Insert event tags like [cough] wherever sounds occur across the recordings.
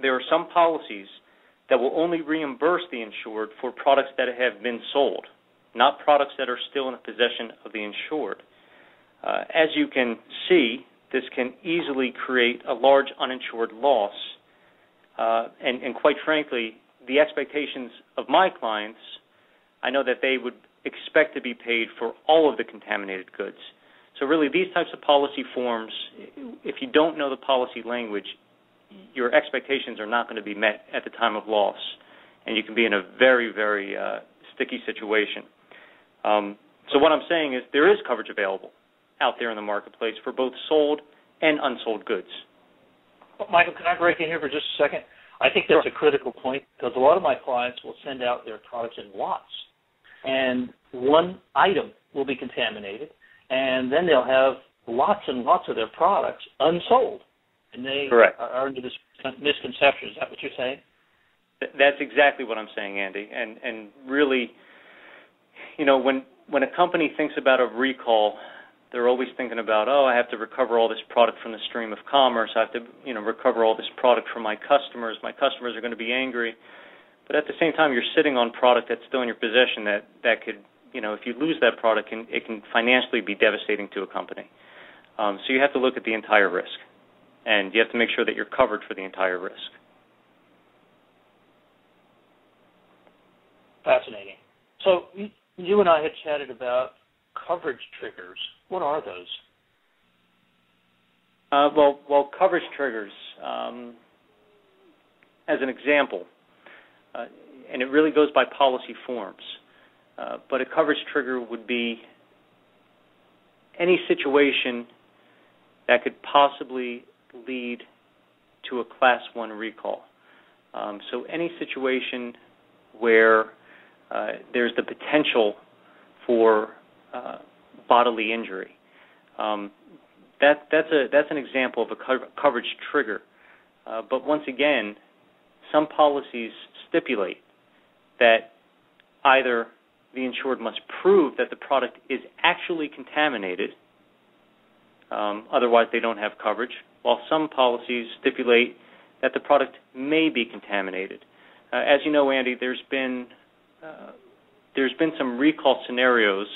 there are some policies that will only reimburse the insured for products that have been sold, not products that are still in the possession of the insured. Uh, as you can see, this can easily create a large uninsured loss. Uh, and, and quite frankly, the expectations of my clients, I know that they would expect to be paid for all of the contaminated goods. So really, these types of policy forms, if you don't know the policy language, your expectations are not going to be met at the time of loss, and you can be in a very, very uh, sticky situation. Um, so what I'm saying is there is coverage available out there in the marketplace for both sold and unsold goods. Well, Michael, can I break in here for just a second? I think that's a critical point because a lot of my clients will send out their products in lots, and one item will be contaminated, and then they'll have lots and lots of their products unsold, and they Correct. are under this misconception. Is that what you're saying? That's exactly what I'm saying, Andy. And and really, you know, when when a company thinks about a recall, they're always thinking about, oh, I have to recover all this product from the stream of commerce. I have to, you know, recover all this product from my customers. My customers are going to be angry. But at the same time, you're sitting on product that's still in your possession that that could, you know, if you lose that product, can, it can financially be devastating to a company. Um, so you have to look at the entire risk, and you have to make sure that you're covered for the entire risk. Fascinating. So you and I had chatted about coverage triggers. What are those? Uh, well, well, coverage triggers. Um, as an example, uh, and it really goes by policy forms. Uh, but a coverage trigger would be any situation that could possibly lead to a class one recall. Um, so any situation where uh, there's the potential for uh, bodily injury. Um, that, that's a that's an example of a co- coverage trigger. Uh, but once again, some policies stipulate that either the insured must prove that the product is actually contaminated, um, otherwise they don't have coverage, while some policies stipulate that the product may be contaminated. Uh, as you know, Andy, there's been uh, there's been some recall scenarios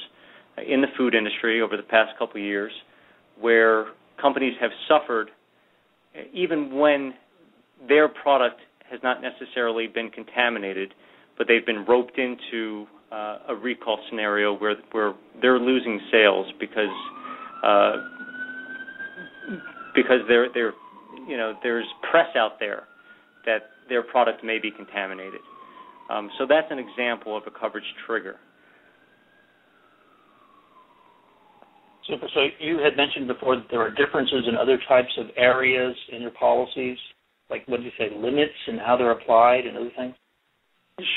in the food industry over the past couple of years where companies have suffered even when their product has not necessarily been contaminated, but they've been roped into uh, a recall scenario where where they're losing sales because uh, because they're they're you know there's press out there that their product may be contaminated. Um, so that's an example of a coverage trigger. Super. So you had mentioned before that there are differences in other types of areas in your policies, like what did you say, limits and how they're applied and other things.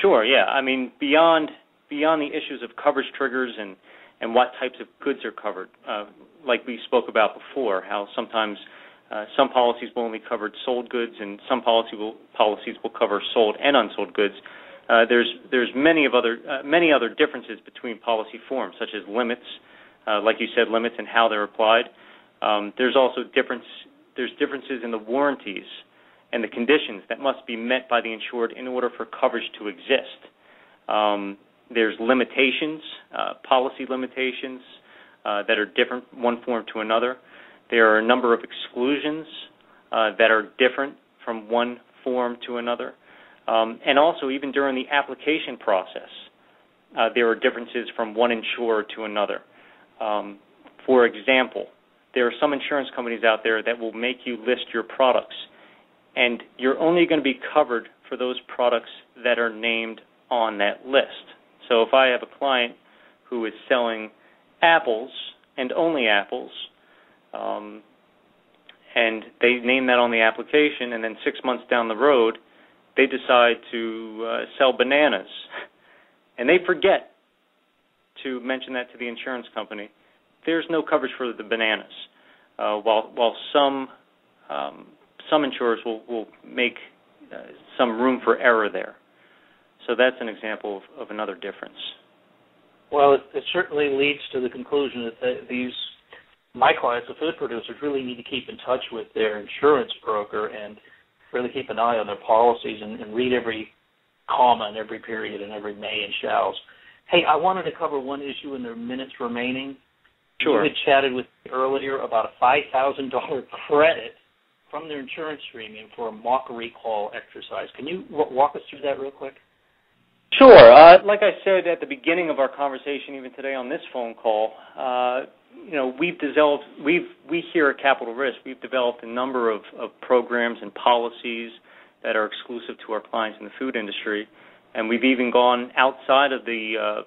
Sure. Yeah. I mean, beyond beyond the issues of coverage triggers and and what types of goods are covered, uh, like we spoke about before, how sometimes uh, some policies will only cover sold goods and some policy will, policies will cover sold and unsold goods. Uh, there's there's many of other uh, many other differences between policy forms, such as limits, uh, like you said, limits and how they're applied. Um, there's also difference. There's differences in the warranties and the conditions that must be met by the insured in order for coverage to exist. Um, there's limitations, uh, policy limitations uh, that are different one form to another. There are a number of exclusions uh, that are different from one form to another. Um, and also, even during the application process, uh, there are differences from one insurer to another. Um, for example, there are some insurance companies out there that will make you list your products, and you're only going to be covered for those products that are named on that list. So if I have a client who is selling apples and only apples, um, and they name that on the application, and then six months down the road, they decide to uh, sell bananas, [laughs] and they forget to mention that to the insurance company, there's no coverage for the bananas. Uh, while while some um, some insurers will will make uh, some room for error there. So that's an example of, of another difference. Well, it, it, certainly leads to the conclusion that these my clients, the food producers, really need to keep in touch with their insurance broker and really keep an eye on their policies and, and read every comma and every period and every may and shalls. Hey, I wanted to cover one issue in the minutes remaining. Sure. You had chatted with me earlier about a five thousand dollar credit from their insurance premium for a mock recall exercise. Can you w- walk us through that real quick? Sure. Uh, like I said at the beginning of our conversation, even today on this phone call, uh, you know, we've developed, we've we here at Capitol Risk, we've developed a number of, of programs and policies that are exclusive to our clients in the food industry, and we've even gone outside of the, uh,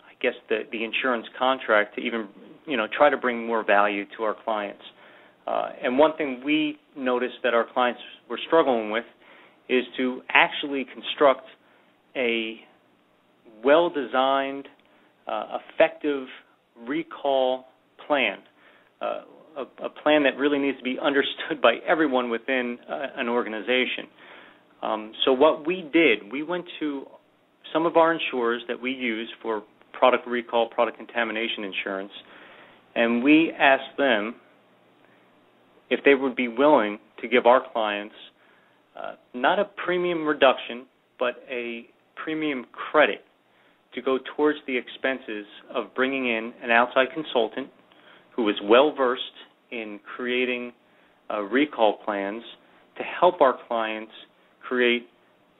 I guess the the insurance contract to even, you know, try to bring more value to our clients. Uh, and one thing we noticed that our clients were struggling with is to actually construct a well-designed, uh, effective recall plan, uh, a, a, plan that really needs to be understood by everyone within uh, an organization. Um, so what we did, we went to some of our insurers that we use for product recall, product contamination insurance, and we asked them if they would be willing to give our clients uh, not a premium reduction, but a premium credit to go towards the expenses of bringing in an outside consultant who is well versed in creating uh, recall plans to help our clients create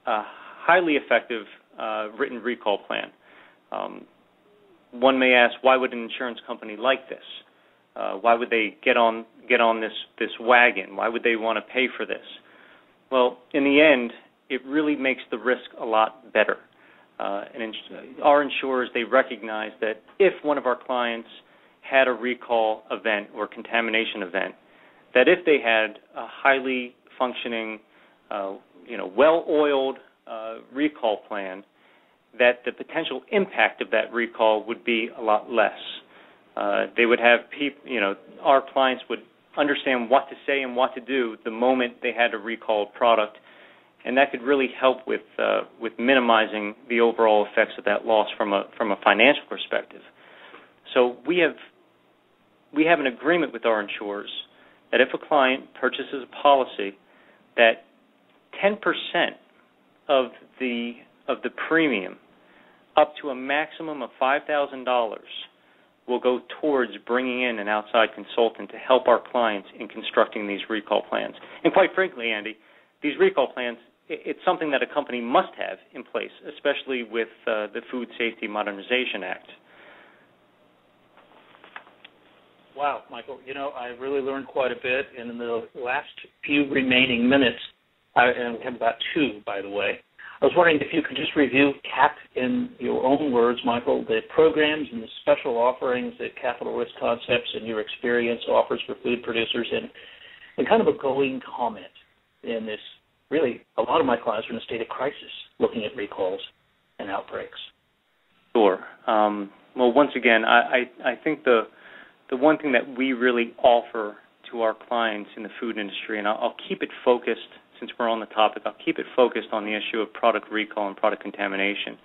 a highly effective uh, written recall plan. Um, one may ask, why would an insurance company like this? Uh, why would they get on get on this this wagon? Why would they want to pay for this? Well, in the end, it really makes the risk a lot better. Uh, and ins- our insurers they recognize that if one of our clients had a recall event or contamination event, that if they had a highly functioning, uh, you know, well-oiled uh, recall plan, that the potential impact of that recall would be a lot less. Uh, they would have people, you know, our clients would understand what to say and what to do the moment they had a recalled product, and that could really help with uh, with minimizing the overall effects of that loss from a from a financial perspective. So we have we have an agreement with our insurers that if a client purchases a policy, that 10% of the of the premium, up to a maximum of five thousand dollars, will go towards bringing in an outside consultant to help our clients in constructing these recall plans. And quite frankly, Andy, these recall plans it's something that a company must have in place, especially with uh, the Food Safety Modernization Act. Wow, Michael, you know, I really learned quite a bit. And in the last few remaining minutes, I, and we have about two, by the way, I was wondering if you could just review CAP in your own words, Michael, the programs and the special offerings that Capitol Risk Concepts and your experience offers for food producers, and, and kind of a going comment in this. Really, a lot of my clients are in a state of crisis looking at recalls and outbreaks. Sure. Um, well, once again, I, I, I think the the one thing that we really offer to our clients in the food industry, and I'll, I'll keep it focused since we're on the topic, I'll keep it focused on the issue of product recall and product contamination.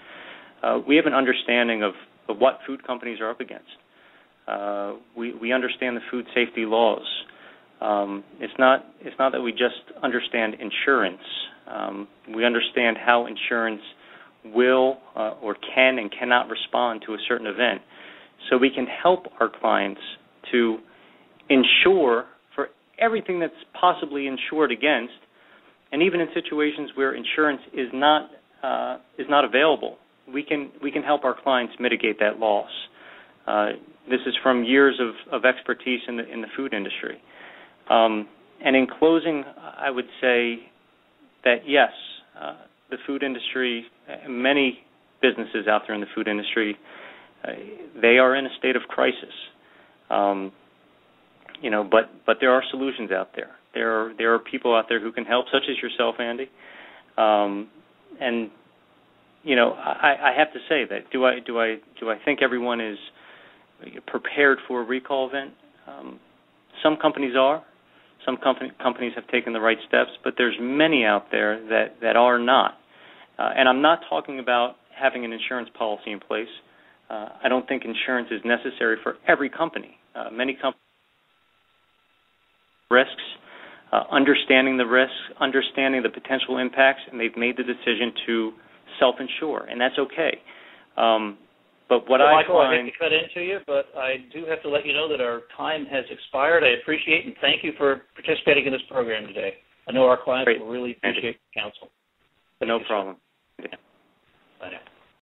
Uh, we have an understanding of, of, what food companies are up against. Uh, we, we understand the food safety laws. Um, it's not it's not that we just understand insurance. Um, we understand how insurance will uh, or can and cannot respond to a certain event, so we can help our clients to insure for everything that's possibly insured against and even in situations where insurance is not uh, is not available, we can we can help our clients mitigate that loss. Uh, this is from years of, of expertise in the in the food industry. Um, and in closing, I would say that yes, uh, the food industry, many businesses out there in the food industry, uh, they are in a state of crisis. Um, you know, but but there are solutions out there. There are there are people out there who can help, such as yourself, Andy. Um, and you know, I, I have to say that do I do I do I think everyone is prepared for a recall event? Um, some companies are. Some company, companies have taken the right steps, but there's many out there that that are not. Uh, and I'm not talking about having an insurance policy in place. Uh, I don't think insurance is necessary for every company. Uh, many companies risks uh, understanding the risks, understanding the potential impacts, and they've made the decision to self-insure, and that's okay. Um, but what well, I Michael, find, I hate to cut into you, but I do have to let you know that our time has expired. I appreciate and thank you for participating in this program today. I know our clients Great. will really appreciate Andy. counsel. Thank no problem. Yeah. Bye now.